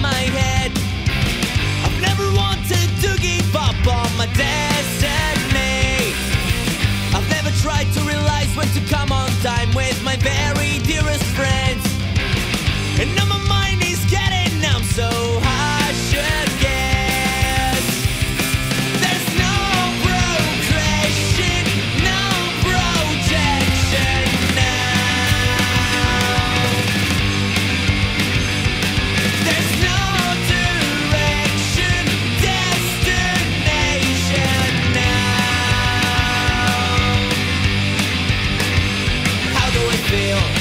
my head. I've never wanted to give up on my destiny. I've never tried to realize when to come on. feel.